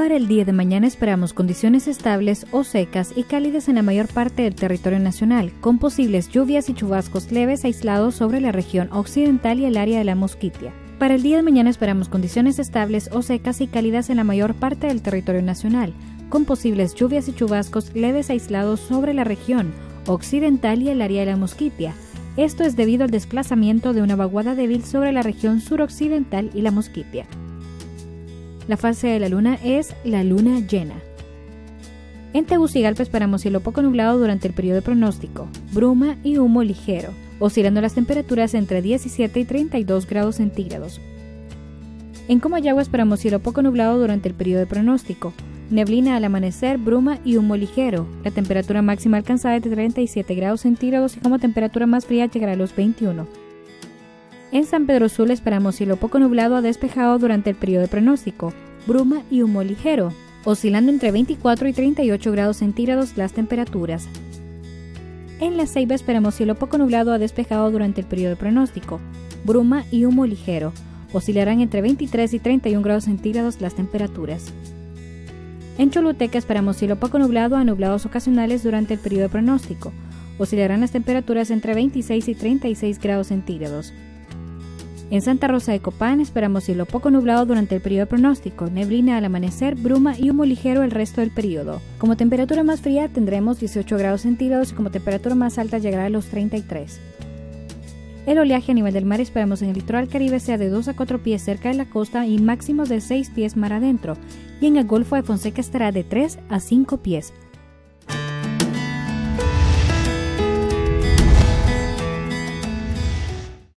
Para el día de mañana esperamos condiciones estables o secas y cálidas en la mayor parte del territorio nacional, con posibles lluvias y chubascos leves aislados sobre la región occidental y el área de la Mosquitia. Para el día de mañana esperamos condiciones estables o secas y cálidas en la mayor parte del territorio nacional, con posibles lluvias y chubascos leves aislados sobre la región occidental y el área de la Mosquitia. Esto es debido al desplazamiento de una vaguada débil sobre la región suroccidental y la Mosquitia. La fase de la luna es la luna llena. En Tegucigalpa esperamos cielo poco nublado durante el periodo pronóstico, bruma y humo ligero, oscilando las temperaturas entre 17 y 32 grados centígrados. En Comayagua esperamos cielo poco nublado durante el periodo de pronóstico, neblina al amanecer, bruma y humo ligero. La temperatura máxima alcanzada es de 37 grados centígrados y como temperatura más fría llegará a los 21. En San Pedro Sula esperamos cielo poco nublado a despejado durante el periodo de pronóstico, bruma y humo ligero, oscilando entre 24 y 38 grados centígrados las temperaturas. En La Ceiba esperamos cielo poco nublado a despejado durante el periodo de pronóstico, bruma y humo ligero, oscilarán entre 23 y 31 grados centígrados las temperaturas. En Choluteca esperamos cielo poco nublado a nublados ocasionales durante el periodo de pronóstico, oscilarán las temperaturas entre 26 y 36 grados centígrados. En Santa Rosa de Copán esperamos cielo poco nublado durante el periodo pronóstico, neblina al amanecer, bruma y humo ligero el resto del periodo. Como temperatura más fría tendremos 18 grados centígrados y como temperatura más alta llegará a los 33. El oleaje a nivel del mar esperamos en el litoral caribe sea de 2 a 4 pies cerca de la costa y máximos de 6 pies mar adentro, y en el Golfo de Fonseca estará de 3 a 5 pies.